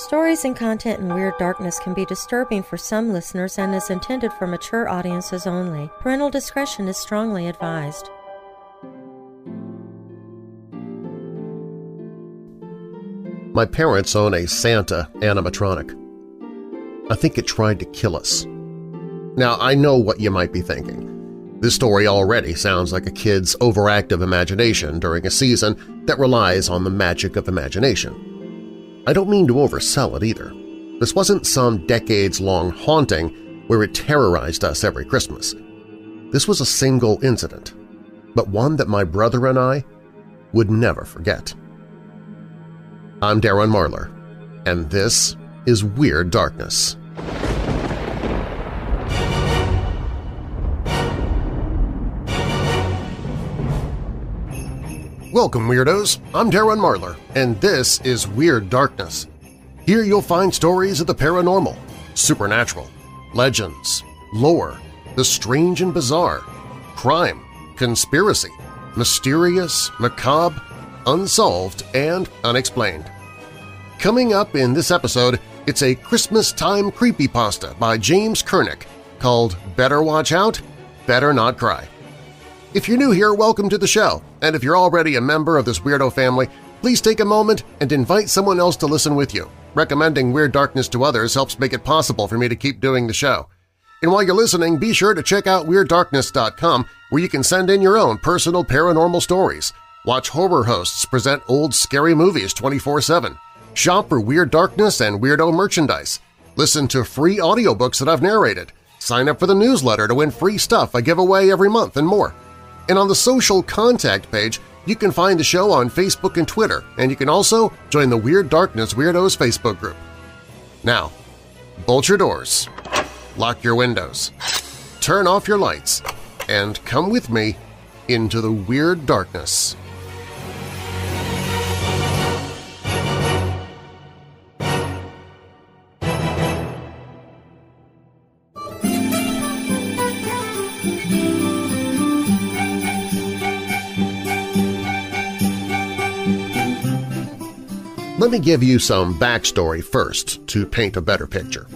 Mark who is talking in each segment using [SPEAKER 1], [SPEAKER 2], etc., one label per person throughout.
[SPEAKER 1] Stories and content in Weird Darkness can be disturbing for some listeners and is intended for mature audiences only. Parental discretion is strongly advised.
[SPEAKER 2] My parents own a Santa animatronic. I think it tried to kill us. Now, I know what you might be thinking. This story already sounds like a kid's overactive imagination during a season that relies on the magic of imagination. I don't mean to oversell it either. This wasn't some decades-long haunting where it terrorized us every Christmas. This was a single incident, but one that my brother and I would never forget. I'm Darren Marlar, and this is Weird Darkness. Welcome, Weirdos! I'm Darren Marlar, and this is Weird Darkness. Here you'll find stories of the paranormal, supernatural, legends, lore, the strange and bizarre, crime, conspiracy, mysterious, macabre, unsolved, and unexplained. Coming up in this episode, it's a Christmas time creepypasta by James Kernick called Better Watch Out, Better Not Cry. If you're new here, welcome to the show, and if you're already a member of this weirdo family, please take a moment and invite someone else to listen with you. Recommending Weird Darkness to others helps make it possible for me to keep doing the show. And while you're listening, be sure to check out WeirdDarkness.com where you can send in your own personal paranormal stories, watch horror hosts present old scary movies 24-7, shop for Weird Darkness and Weirdo merchandise, listen to free audiobooks that I've narrated, sign up for the newsletter to win free stuff I give away every month, and more. And on the social contact page, you can find the show on Facebook and Twitter, and you can also join the Weird Darkness Weirdos Facebook group. Now, bolt your doors, lock your windows, turn off your lights, and come with me into the Weird Darkness. Let me give you some backstory first to paint a better picture.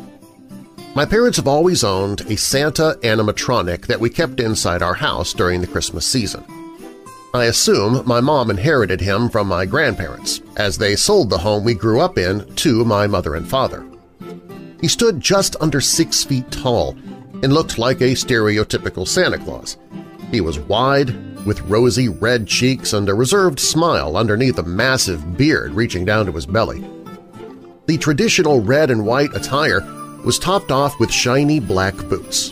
[SPEAKER 2] My parents have always owned a Santa animatronic that we kept inside our house during the Christmas season. I assume my mom inherited him from my grandparents, as they sold the home we grew up in to my mother and father. He stood just under six feet tall and looked like a stereotypical Santa Claus. He was wide, with rosy red cheeks and a reserved smile underneath a massive beard reaching down to his belly. The traditional red and white attire was topped off with shiny black boots.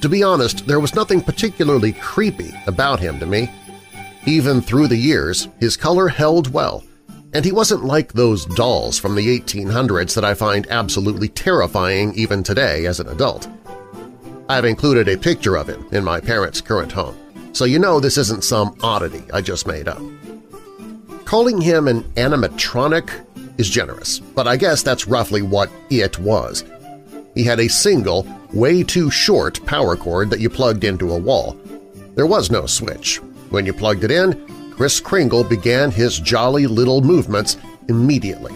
[SPEAKER 2] To be honest, there was nothing particularly creepy about him to me. Even through the years, his color held well, and he wasn't like those dolls from the 1800s that I find absolutely terrifying even today as an adult. I've included a picture of him in my parents' current home so you know this isn't some oddity I just made up. Calling him an animatronic is generous, but I guess that's roughly what it was. He had a single, way too short power cord that you plugged into a wall. There was no switch. When you plugged it in, Kris Kringle began his jolly little movements immediately.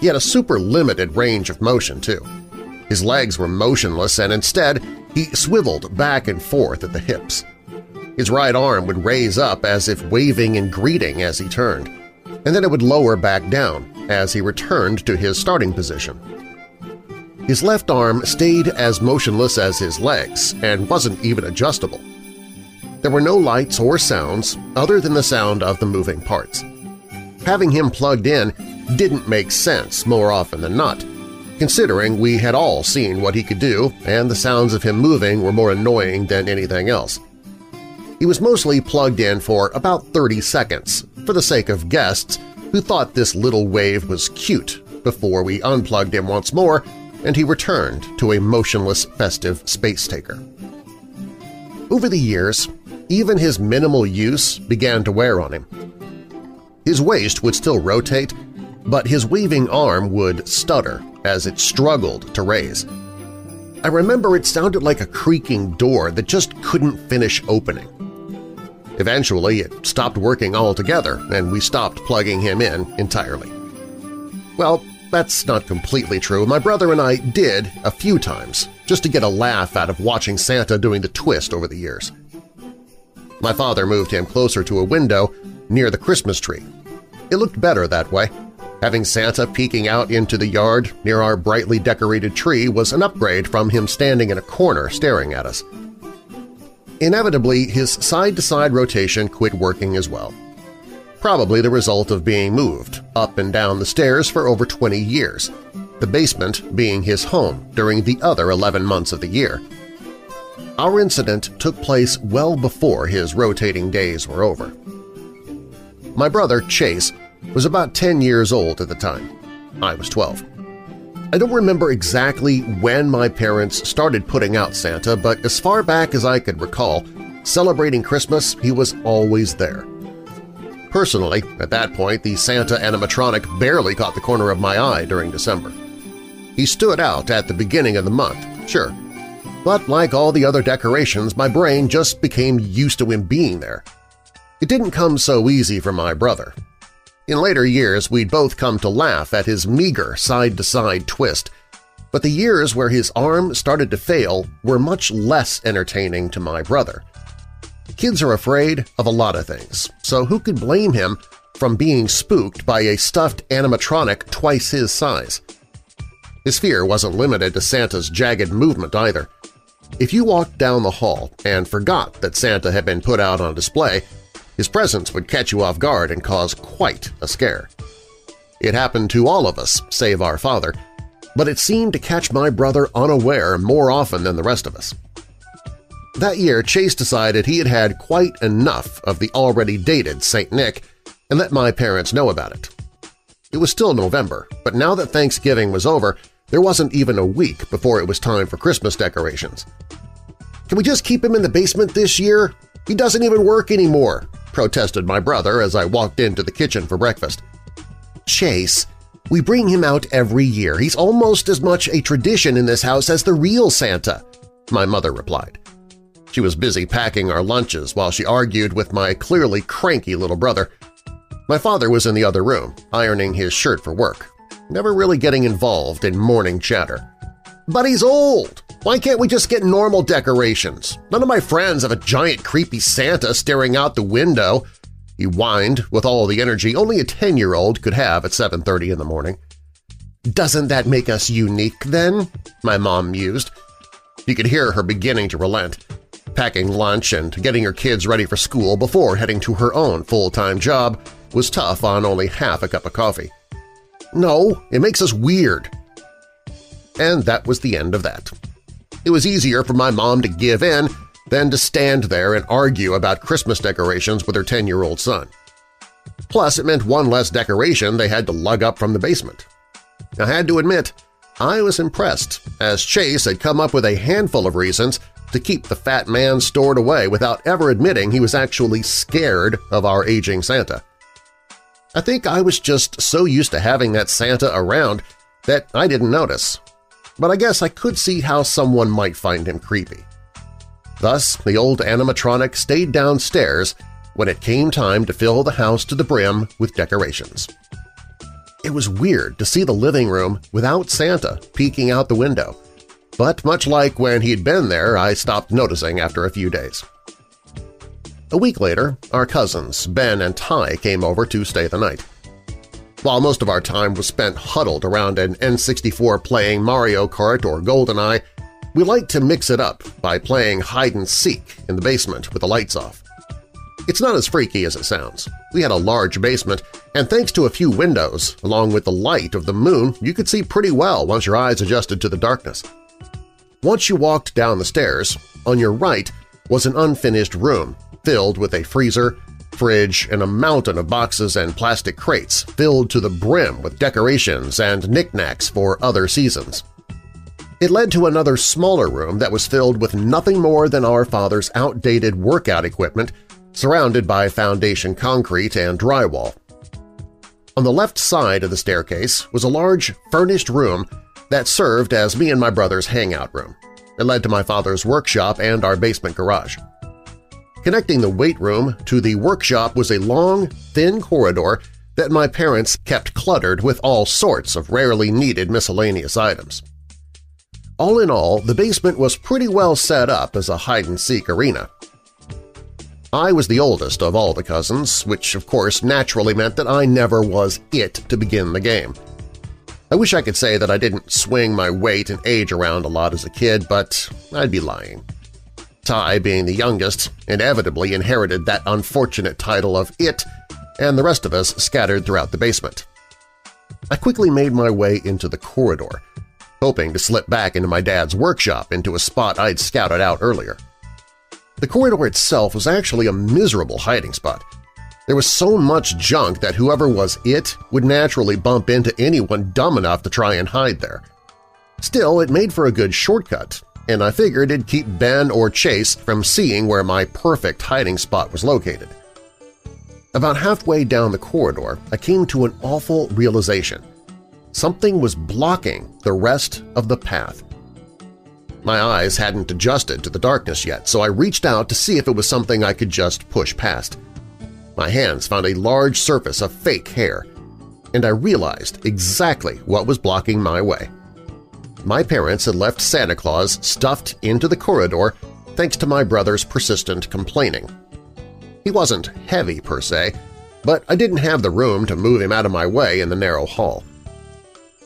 [SPEAKER 2] He had a super limited range of motion, too. His legs were motionless and instead he swiveled back and forth at the hips. His right arm would raise up as if waving and greeting as he turned, and then it would lower back down as he returned to his starting position. His left arm stayed as motionless as his legs and wasn't even adjustable. There were no lights or sounds other than the sound of the moving parts. Having him plugged in didn't make sense more often than not, considering we had all seen what he could do and the sounds of him moving were more annoying than anything else. He was mostly plugged in for about 30 seconds for the sake of guests who thought this little wave was cute before we unplugged him once more and he returned to a motionless festive space taker. Over the years, even his minimal use began to wear on him. His waist would still rotate, but his waving arm would stutter as it struggled to raise. I remember it sounded like a creaking door that just couldn't finish opening. Eventually, it stopped working altogether and we stopped plugging him in entirely. Well, that's not completely true. My brother and I did a few times, just to get a laugh out of watching Santa doing the twist over the years. My father moved him closer to a window near the Christmas tree. It looked better that way. Having Santa peeking out into the yard near our brightly decorated tree was an upgrade from him standing in a corner staring at us. Inevitably, his side-to-side -side rotation quit working as well probably the result of being moved up and down the stairs for over 20 years, the basement being his home during the other 11 months of the year. Our incident took place well before his rotating days were over. My brother, Chase, was about 10 years old at the time. I was 12. I don't remember exactly when my parents started putting out Santa, but as far back as I could recall, celebrating Christmas, he was always there. Personally, at that point, the Santa animatronic barely caught the corner of my eye during December. He stood out at the beginning of the month, sure, but like all the other decorations, my brain just became used to him being there. It didn't come so easy for my brother. In later years, we'd both come to laugh at his meager side-to-side -side twist, but the years where his arm started to fail were much less entertaining to my brother. Kids are afraid of a lot of things, so who could blame him from being spooked by a stuffed animatronic twice his size? His fear wasn't limited to Santa's jagged movement either. If you walked down the hall and forgot that Santa had been put out on display, his presence would catch you off guard and cause quite a scare. It happened to all of us, save our father, but it seemed to catch my brother unaware more often than the rest of us. That year, Chase decided he had had quite enough of the already dated St. Nick and let my parents know about it. It was still November, but now that Thanksgiving was over, there wasn't even a week before it was time for Christmas decorations. Can we just keep him in the basement this year? He doesn't even work anymore, protested my brother as I walked into the kitchen for breakfast. Chase, we bring him out every year. He's almost as much a tradition in this house as the real Santa, my mother replied. She was busy packing our lunches while she argued with my clearly cranky little brother. My father was in the other room, ironing his shirt for work, never really getting involved in morning chatter. But he's old! Why can't we just get normal decorations? None of my friends have a giant creepy Santa staring out the window, he whined with all the energy only a 10-year-old could have at 7.30 in the morning. Doesn't that make us unique, then? My mom mused. You could hear her beginning to relent packing lunch and getting her kids ready for school before heading to her own full-time job was tough on only half a cup of coffee. No, it makes us weird. And that was the end of that. It was easier for my mom to give in than to stand there and argue about Christmas decorations with her 10-year-old son. Plus, it meant one less decoration they had to lug up from the basement. I had to admit, I was impressed, as Chase had come up with a handful of reasons to keep the fat man stored away without ever admitting he was actually scared of our aging Santa. I think I was just so used to having that Santa around that I didn't notice, but I guess I could see how someone might find him creepy. Thus, the old animatronic stayed downstairs when it came time to fill the house to the brim with decorations. It was weird to see the living room without Santa peeking out the window, but much like when he'd been there, I stopped noticing after a few days. A week later, our cousins, Ben and Ty, came over to stay the night. While most of our time was spent huddled around an N64 playing Mario Kart or GoldenEye, we liked to mix it up by playing hide-and-seek in the basement with the lights off. It's not as freaky as it sounds. We had a large basement, and thanks to a few windows, along with the light of the moon, you could see pretty well once your eyes adjusted to the darkness. Once you walked down the stairs, on your right was an unfinished room filled with a freezer, fridge, and a mountain of boxes and plastic crates filled to the brim with decorations and knickknacks for other seasons. It led to another smaller room that was filled with nothing more than our father's outdated workout equipment surrounded by foundation concrete and drywall. On the left side of the staircase was a large, furnished room that served as me and my brother's hangout room. It led to my father's workshop and our basement garage. Connecting the weight room to the workshop was a long, thin corridor that my parents kept cluttered with all sorts of rarely needed miscellaneous items. All in all, the basement was pretty well set up as a hide-and-seek arena. I was the oldest of all the cousins, which of course naturally meant that I never was it to begin the game. I wish I could say that I didn't swing my weight and age around a lot as a kid, but I'd be lying. Ty, being the youngest, inevitably inherited that unfortunate title of It, and the rest of us scattered throughout the basement. I quickly made my way into the corridor, hoping to slip back into my dad's workshop into a spot I'd scouted out earlier. The corridor itself was actually a miserable hiding spot. There was so much junk that whoever was it would naturally bump into anyone dumb enough to try and hide there. Still, it made for a good shortcut, and I figured it'd keep Ben or Chase from seeing where my perfect hiding spot was located. About halfway down the corridor, I came to an awful realization. Something was blocking the rest of the path. My eyes hadn't adjusted to the darkness yet, so I reached out to see if it was something I could just push past. My hands found a large surface of fake hair, and I realized exactly what was blocking my way my parents had left Santa Claus stuffed into the corridor thanks to my brother's persistent complaining. He wasn't heavy per se, but I didn't have the room to move him out of my way in the narrow hall.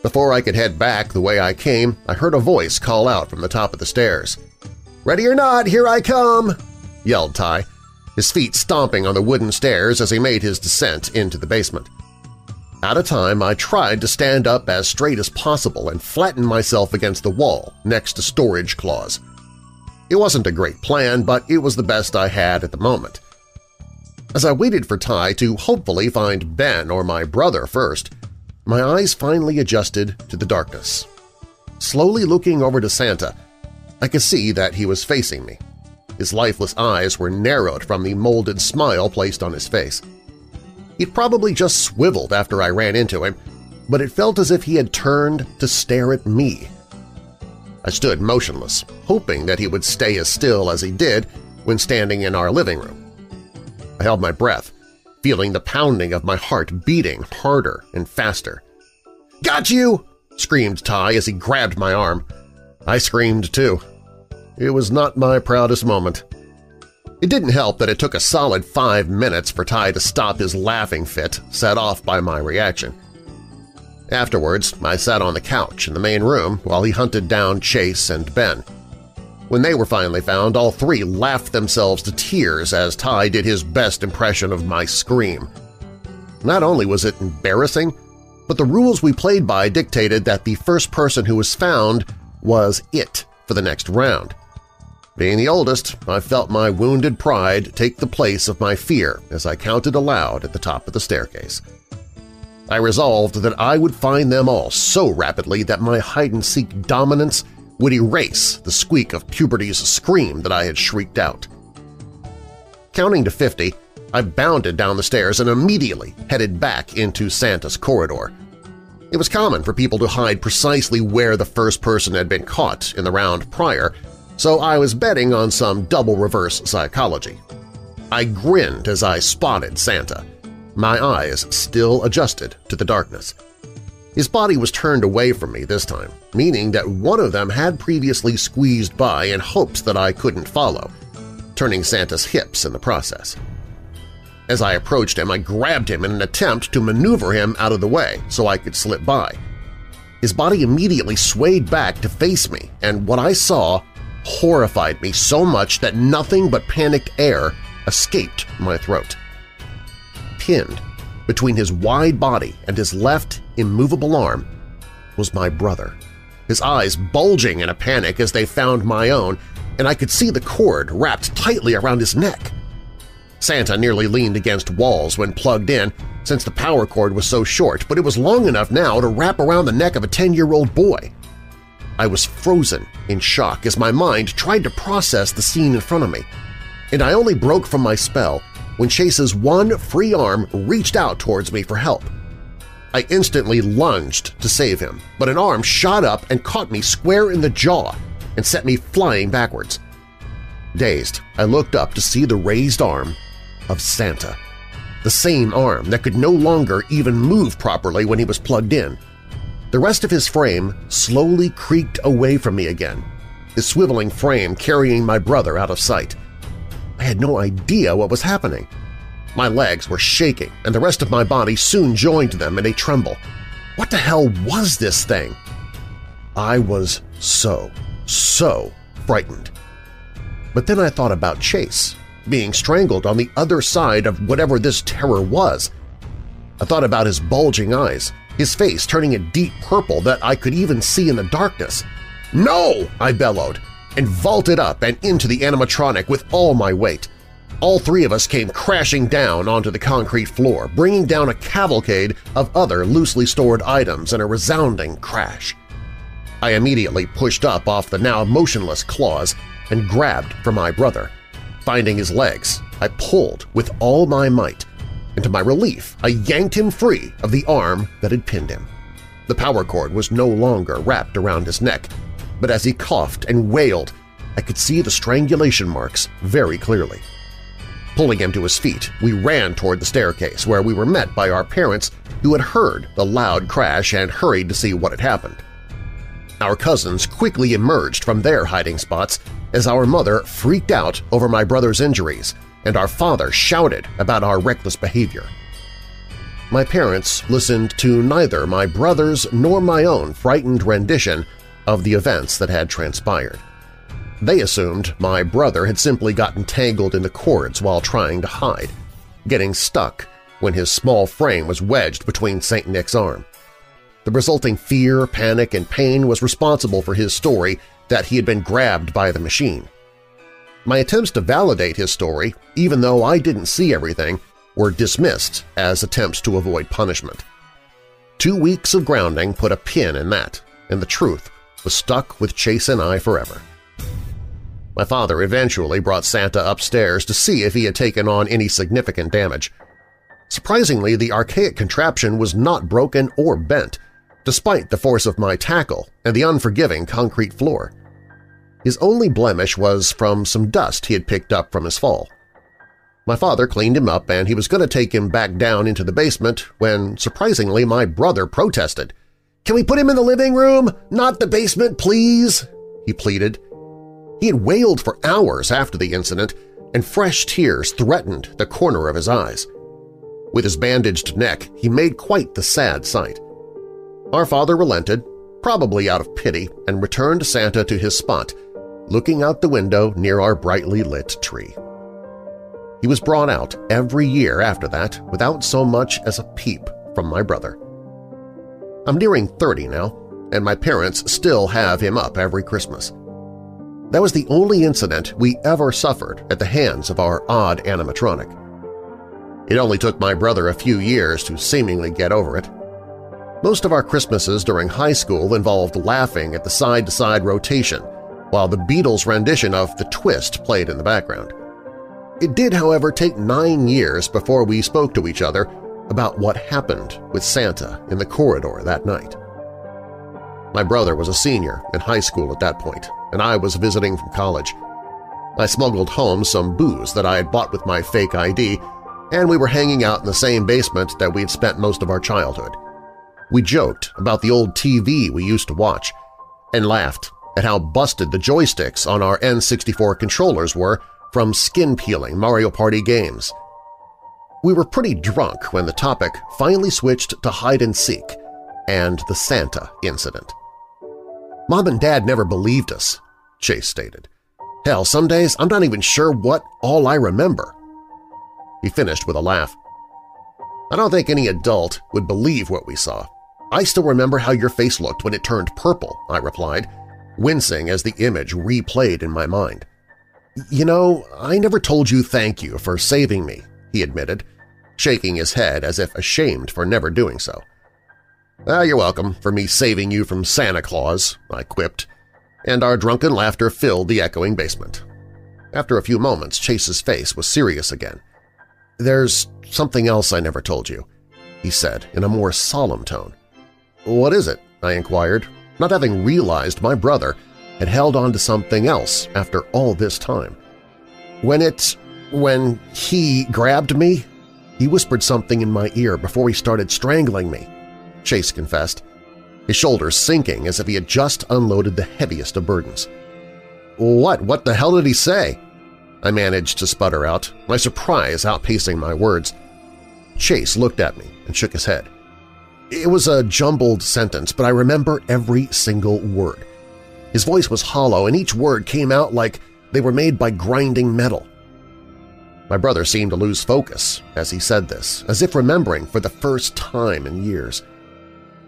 [SPEAKER 2] Before I could head back the way I came, I heard a voice call out from the top of the stairs. "'Ready or not, here I come!' yelled Ty, his feet stomping on the wooden stairs as he made his descent into the basement. At a time, I tried to stand up as straight as possible and flatten myself against the wall next to storage Claus. It wasn't a great plan, but it was the best I had at the moment. As I waited for Ty to hopefully find Ben or my brother first, my eyes finally adjusted to the darkness. Slowly looking over to Santa, I could see that he was facing me. His lifeless eyes were narrowed from the molded smile placed on his face. He'd probably just swiveled after I ran into him, but it felt as if he had turned to stare at me. I stood motionless, hoping that he would stay as still as he did when standing in our living room. I held my breath, feeling the pounding of my heart beating harder and faster. "'Got you!' screamed Ty as he grabbed my arm. I screamed too. It was not my proudest moment. It didn't help that it took a solid five minutes for Ty to stop his laughing fit, set off by my reaction. Afterwards, I sat on the couch in the main room while he hunted down Chase and Ben. When they were finally found, all three laughed themselves to tears as Ty did his best impression of my scream. Not only was it embarrassing, but the rules we played by dictated that the first person who was found was it for the next round. Being the oldest, I felt my wounded pride take the place of my fear as I counted aloud at the top of the staircase. I resolved that I would find them all so rapidly that my hide-and-seek dominance would erase the squeak of puberty's scream that I had shrieked out. Counting to 50, I bounded down the stairs and immediately headed back into Santa's corridor. It was common for people to hide precisely where the first person had been caught in the round prior, so I was betting on some double-reverse psychology. I grinned as I spotted Santa, my eyes still adjusted to the darkness. His body was turned away from me this time, meaning that one of them had previously squeezed by in hopes that I couldn't follow, turning Santa's hips in the process. As I approached him, I grabbed him in an attempt to maneuver him out of the way so I could slip by. His body immediately swayed back to face me, and what I saw horrified me so much that nothing but panicked air escaped my throat. Pinned between his wide body and his left immovable arm was my brother, his eyes bulging in a panic as they found my own, and I could see the cord wrapped tightly around his neck. Santa nearly leaned against walls when plugged in since the power cord was so short, but it was long enough now to wrap around the neck of a 10-year-old boy. I was frozen in shock as my mind tried to process the scene in front of me, and I only broke from my spell when Chase's one free arm reached out towards me for help. I instantly lunged to save him, but an arm shot up and caught me square in the jaw and sent me flying backwards. Dazed, I looked up to see the raised arm of Santa. the same arm that could no longer even move properly when he was plugged in. The rest of his frame slowly creaked away from me again, his swiveling frame carrying my brother out of sight. I had no idea what was happening. My legs were shaking, and the rest of my body soon joined them in a tremble. What the hell was this thing? I was so, so frightened. But then I thought about Chase, being strangled on the other side of whatever this terror was. I thought about his bulging eyes, his face turning a deep purple that I could even see in the darkness. "'No!' I bellowed, and vaulted up and into the animatronic with all my weight. All three of us came crashing down onto the concrete floor, bringing down a cavalcade of other loosely stored items in a resounding crash. I immediately pushed up off the now motionless Claus and grabbed for my brother. Finding his legs, I pulled with all my might, and to my relief I yanked him free of the arm that had pinned him. The power cord was no longer wrapped around his neck, but as he coughed and wailed, I could see the strangulation marks very clearly. Pulling him to his feet, we ran toward the staircase where we were met by our parents who had heard the loud crash and hurried to see what had happened. Our cousins quickly emerged from their hiding spots as our mother freaked out over my brother's injuries and our father shouted about our reckless behavior. My parents listened to neither my brother's nor my own frightened rendition of the events that had transpired. They assumed my brother had simply gotten tangled in the cords while trying to hide, getting stuck when his small frame was wedged between St. Nick's arm. The resulting fear, panic, and pain was responsible for his story that he had been grabbed by the machine. My attempts to validate his story, even though I didn't see everything, were dismissed as attempts to avoid punishment. Two weeks of grounding put a pin in that, and the truth was stuck with Chase and I forever. My father eventually brought Santa upstairs to see if he had taken on any significant damage. Surprisingly, the archaic contraption was not broken or bent, despite the force of my tackle and the unforgiving concrete floor. His only blemish was from some dust he had picked up from his fall. My father cleaned him up and he was going to take him back down into the basement when, surprisingly, my brother protested. "'Can we put him in the living room? Not the basement, please?' he pleaded. He had wailed for hours after the incident, and fresh tears threatened the corner of his eyes. With his bandaged neck, he made quite the sad sight. Our father relented, probably out of pity, and returned Santa to his spot, looking out the window near our brightly lit tree. He was brought out every year after that without so much as a peep from my brother. I'm nearing 30 now, and my parents still have him up every Christmas. That was the only incident we ever suffered at the hands of our odd animatronic. It only took my brother a few years to seemingly get over it, most of our Christmases during high school involved laughing at the side-to-side -side rotation, while the Beatles' rendition of The Twist played in the background. It did, however, take nine years before we spoke to each other about what happened with Santa in the corridor that night. My brother was a senior in high school at that point, and I was visiting from college. I smuggled home some booze that I had bought with my fake ID, and we were hanging out in the same basement that we had spent most of our childhood. We joked about the old TV we used to watch and laughed at how busted the joysticks on our N64 controllers were from skin-peeling Mario Party games. We were pretty drunk when the topic finally switched to hide-and-seek and the Santa incident. Mom and Dad never believed us, Chase stated. Hell, some days I'm not even sure what all I remember. He finished with a laugh. I don't think any adult would believe what we saw, I still remember how your face looked when it turned purple, I replied, wincing as the image replayed in my mind. You know, I never told you thank you for saving me, he admitted, shaking his head as if ashamed for never doing so. Ah, you're welcome for me saving you from Santa Claus, I quipped, and our drunken laughter filled the echoing basement. After a few moments, Chase's face was serious again. There's something else I never told you, he said in a more solemn tone. What is it? I inquired, not having realized my brother had held on to something else after all this time. When it… when he grabbed me, He whispered something in my ear before he started strangling me, Chase confessed, his shoulders sinking as if he had just unloaded the heaviest of burdens. What? What the hell did he say? I managed to sputter out, my surprise outpacing my words. Chase looked at me and shook his head. It was a jumbled sentence, but I remember every single word. His voice was hollow, and each word came out like they were made by grinding metal. My brother seemed to lose focus as he said this, as if remembering for the first time in years.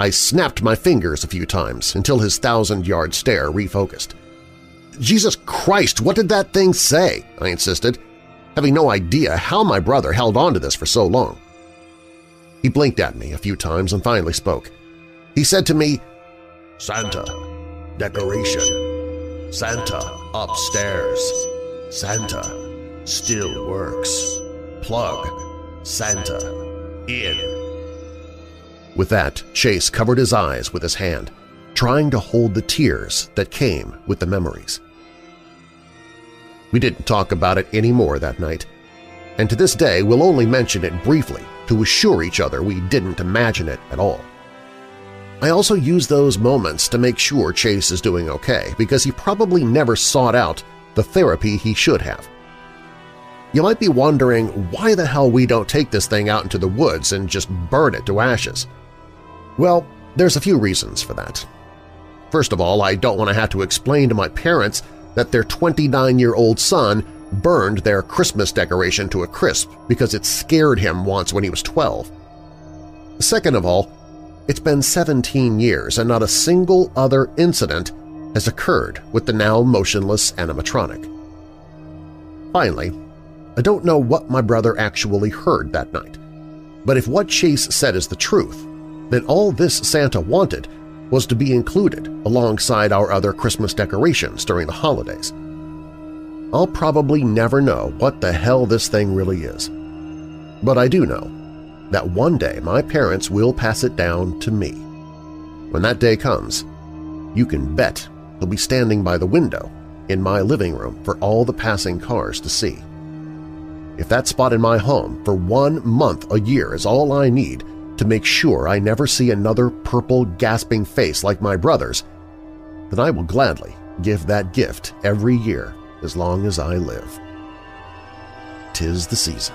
[SPEAKER 2] I snapped my fingers a few times until his thousand-yard stare refocused. Jesus Christ, what did that thing say? I insisted, having no idea how my brother held on to this for so long. He blinked at me a few times and finally spoke. He said to me, Santa, decoration. Santa, upstairs. Santa, still works. Plug. Santa, in. With that, Chase covered his eyes with his hand, trying to hold the tears that came with the memories. We didn't talk about it anymore that night, and to this day we'll only mention it briefly to assure each other we didn't imagine it at all. I also use those moments to make sure Chase is doing okay because he probably never sought out the therapy he should have. You might be wondering why the hell we don't take this thing out into the woods and just burn it to ashes. Well, there's a few reasons for that. First of all, I don't want to have to explain to my parents that their 29-year-old son burned their Christmas decoration to a crisp because it scared him once when he was 12. Second of all, it's been 17 years and not a single other incident has occurred with the now motionless animatronic. Finally, I don't know what my brother actually heard that night, but if what Chase said is the truth, then all this Santa wanted was to be included alongside our other Christmas decorations during the holidays. I'll probably never know what the hell this thing really is. But I do know that one day my parents will pass it down to me. When that day comes, you can bet he'll be standing by the window in my living room for all the passing cars to see. If that spot in my home for one month a year is all I need to make sure I never see another purple gasping face like my brother's, then I will gladly give that gift every year as long as I live. Tis the season.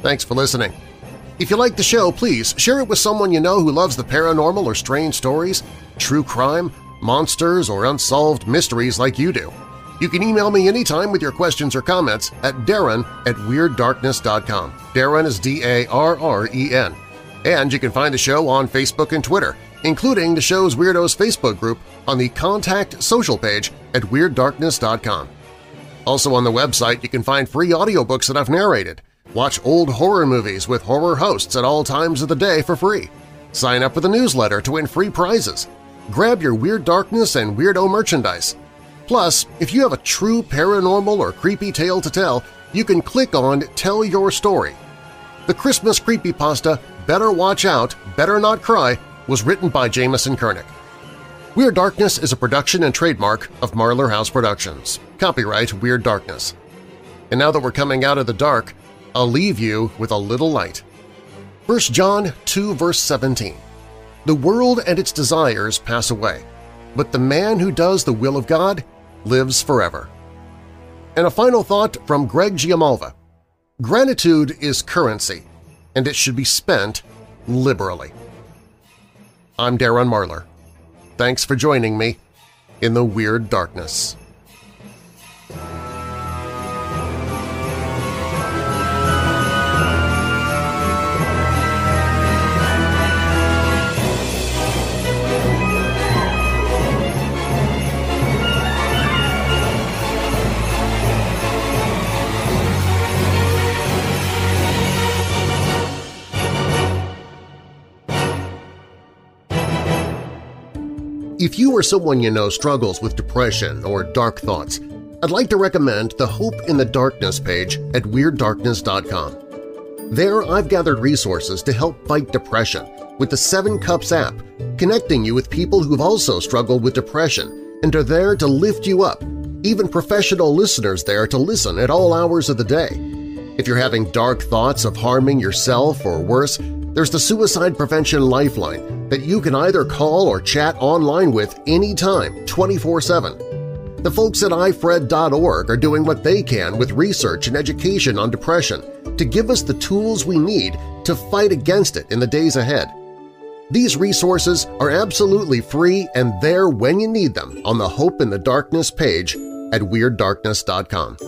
[SPEAKER 2] Thanks for listening. If you like the show, please share it with someone you know who loves the paranormal or strange stories, true crime, monsters, or unsolved mysteries like you do. You can email me anytime with your questions or comments at darren at WeirdDarkness.com. Darren is D-A-R-R-E-N. And you can find the show on Facebook and Twitter, including the show's Weirdos Facebook group on the Contact Social page at WeirdDarkness.com. Also on the website, you can find free audiobooks that I've narrated, Watch old horror movies with horror hosts at all times of the day for free. Sign up for the newsletter to win free prizes. Grab your Weird Darkness and Weirdo merchandise. Plus, if you have a true paranormal or creepy tale to tell, you can click on Tell Your Story. The Christmas creepypasta Better Watch Out, Better Not Cry was written by Jameson Kernick. Weird Darkness is a production and trademark of Marlar House Productions. Copyright Weird Darkness. And now that we're coming out of the dark, I'll leave you with a little light. 1 John 2 verse 17 The world and its desires pass away, but the man who does the will of God lives forever. And a final thought from Greg Giamalva. Gratitude is currency, and it should be spent liberally. I'm Darren Marlar. Thanks for joining me in the Weird Darkness. If you or someone you know struggles with depression or dark thoughts, I'd like to recommend the Hope in the Darkness page at WeirdDarkness.com. There I've gathered resources to help fight depression with the Seven Cups app, connecting you with people who've also struggled with depression and are there to lift you up, even professional listeners there to listen at all hours of the day. If you're having dark thoughts of harming yourself or worse, there's the Suicide Prevention Lifeline that you can either call or chat online with anytime, 24-7. The folks at ifred.org are doing what they can with research and education on depression to give us the tools we need to fight against it in the days ahead. These resources are absolutely free and there when you need them on the Hope in the Darkness page at WeirdDarkness.com.